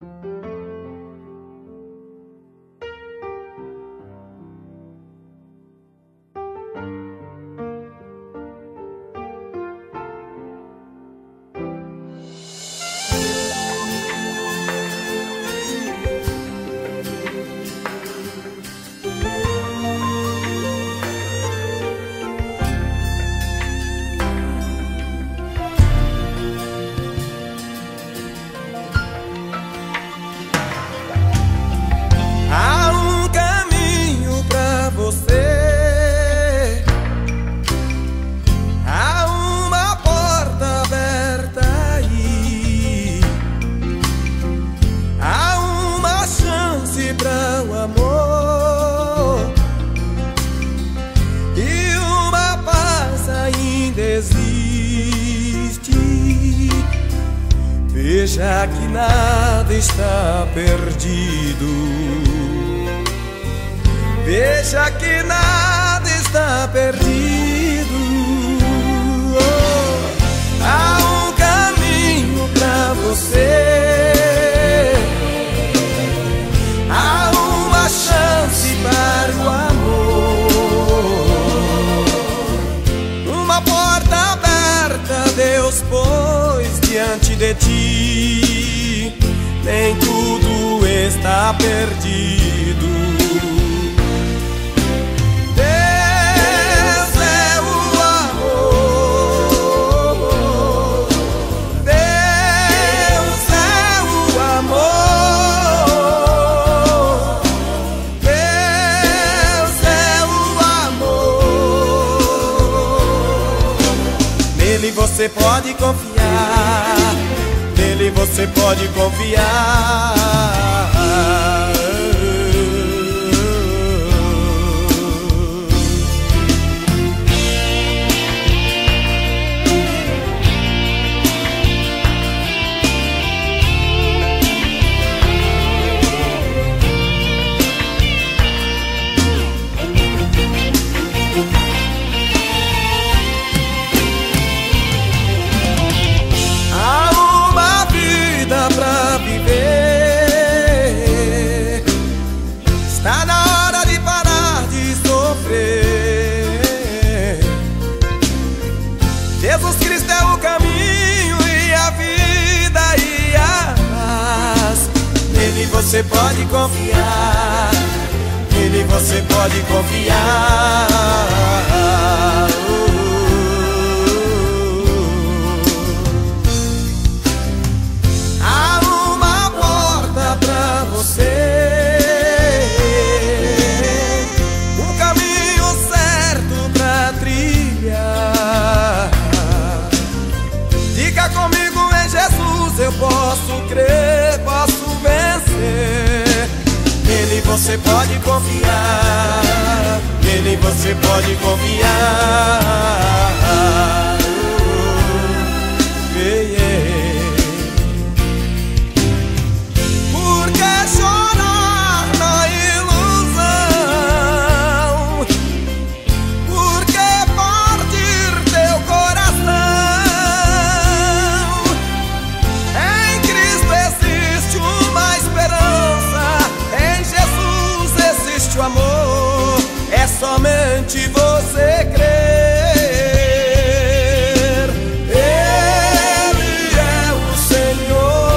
Música Veja que nada está perdido. Veja que nada está perdido. Oh, há um caminho para você. Nem tudo está perdido. Deus é o amor, Deus é o amor, Deus é o amor. Nele você pode confiar nele você pode confiar. Você pode confiar. Nele você pode confiar. Você pode confiar. Nele você pode confiar. Somente você crer. Ele é o Senhor,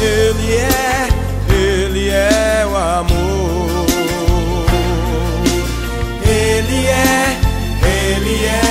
Ele é, Ele é o amor. Ele é, Ele é.